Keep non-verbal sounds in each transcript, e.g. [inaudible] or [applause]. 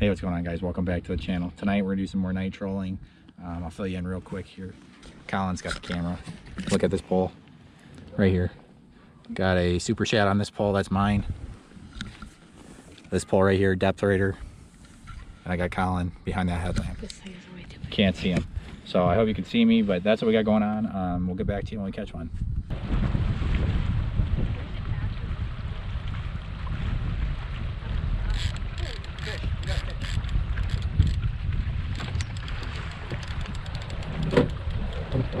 Hey, what's going on guys? Welcome back to the channel. Tonight we're gonna do some more night trolling. Um, I'll fill you in real quick here. Collin's got the camera. Look at this pole right here. Got a super shad on this pole, that's mine. This pole right here, depth raider. And I got Collin behind that headlamp. Can't see him. So I hope you can see me, but that's what we got going on. Um, we'll get back to you when we catch one. I don't know if I got him. Oh, hang on. Come on. It's a big fish, Collin. This, this is good. There's no way. Keep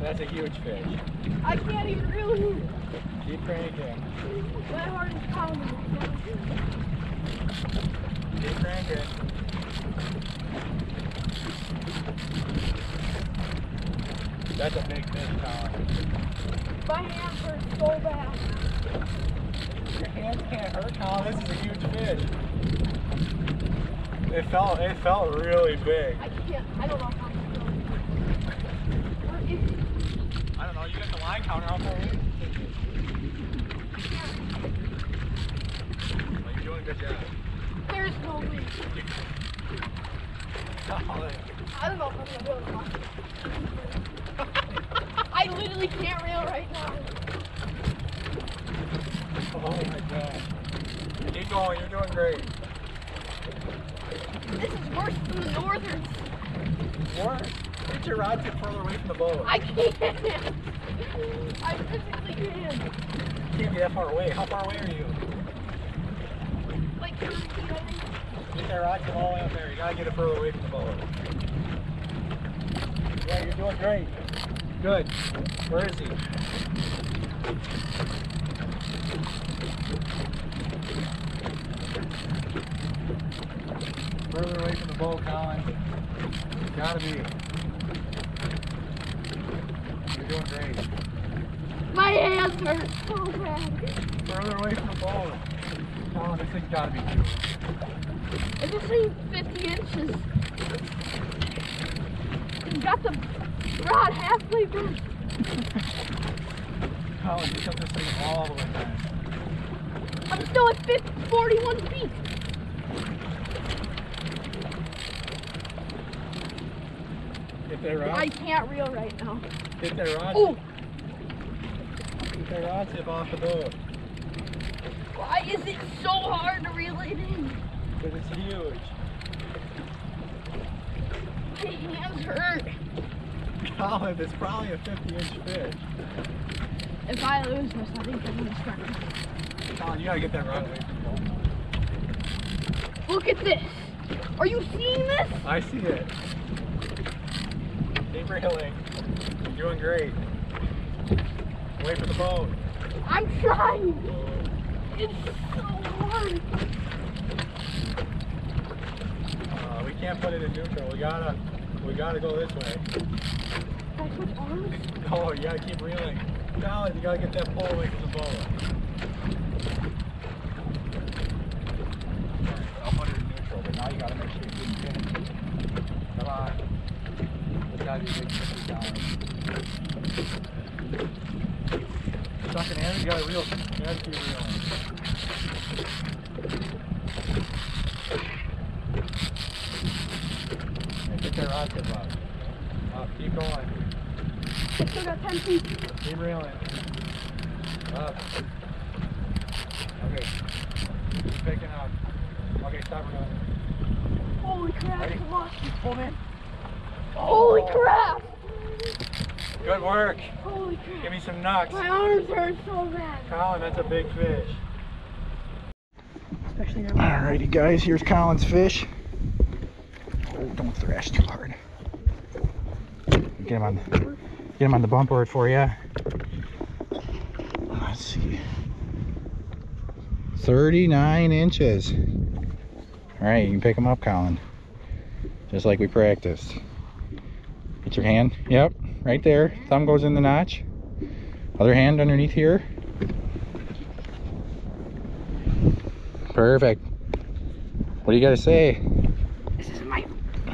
That's a huge fish. I can't even really. Keep cranking. My heart is pounding. Keep cranking. That's a big fish, Collin. My hands hurt so bad. Your hands can't hurt, Collin. This is a huge fish. It felt, it felt really big. I can't. I don't know how to do it. Where is he? I don't know. Got counter there. Well, you're doing a good job. There's no way. Collin. I don't know if I'm gonna be able to. [laughs] I literally can't reel right now. Oh my god. Keep going, you're doing great. This is worse than the northerns. More. Get your rod further away from the boat. I can't. [laughs] I physically can't. Can't be that far away. How far away are you? Like 30 feet, think. Get that rod tip all the way up there. You gotta get it further away from the boat. Yeah, you're doing great. Good. Where is he? Further away from the boat, Collin. Gotta be. You're doing great. My hands hurt so bad. Further away from the boat. Oh, Collin, this thing's gotta be huge. It's just saying 50 inches. You got the rod halfway back. [laughs] Collin, you took this thing all the way back. I'm still at 50, 41 feet. Get that rod. I can't reel right now. Get that rod. Oh, Get that rod tip off the boat. why is it so hard to reel it in? Because it's huge. My hands hurt. Collin, it's probably a 50 inch fish. If I lose this, I think I'm gonna start. Collin, you gotta get that rod away from the boat. Look at this. Are you seeing this? I see it. Keep reeling. You're doing great. Wait for the boat. I'm trying. It's so hard. Uh, we can't put it in neutral. We gotta, we gotta go this way. Switch arms? [laughs] Oh, you gotta keep reeling. Collin, you gotta get that pole away from the boat. I'll put it in neutral, but now you gotta make sure you keep spinning. Come on. It's gotta be a big fish down. Stuck in you gotta reel. You gotta keep reeling. Yeah, get that rod tip up. Keep going. I still got 10 feet. Keep reeling. Up. Okay. Keep picking up. Okay, stop reeling. Holy crap. Ready? I lost in. Holy crap. Good work. Holy crap. Give me some knocks. My arms hurt so bad. Collin, that's a big fish. Especially now. Alrighty guys, here's Collin's fish. Oh, don't thrash too hard. Get him on get him on the bump board for you. Let's see. 39 inches. Alright, you can pick him up, Collin. Just like we practiced. Get your hand. Yep. Right there. Thumb goes in the notch. Other hand underneath here. Perfect. What do you got to say? This is my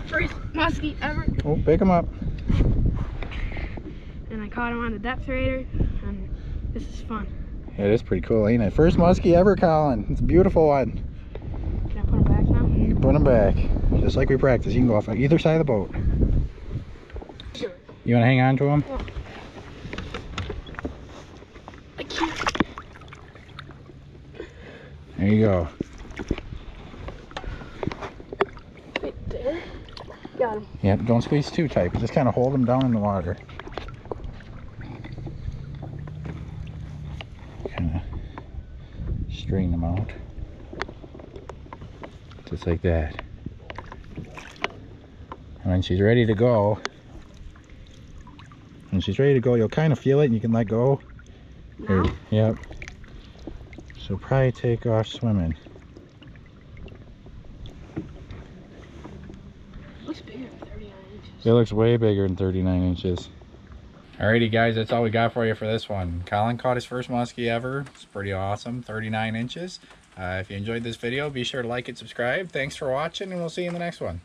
first muskie ever, Oh, pick him up. and I caught him on the depth raider, and this is fun. Yeah, it is pretty cool, ain't it? First muskie ever, Collin. It's a beautiful one. Can I put him back now? You can put him back, just like we practiced. You can go off on either side of the boat. You want to hang on to him? I can't. There you go. Right there. Got him. Yeah, don't squeeze too tight, but just kind of hold him down in the water. Kind of straighten them out. Just like that. And when she's ready to go, she's ready to go, you'll kind of feel it and you can let go. Now? Yep. So probably take off swimming. Looks bigger than 39 inches. It looks way bigger than 39 inches. Alrighty guys, that's all we got for you for this one. Collin caught his first muskie ever. It's pretty awesome, 39 inches. Uh, if you enjoyed this video, be sure to like and subscribe. Thanks for watching and we'll see you in the next one.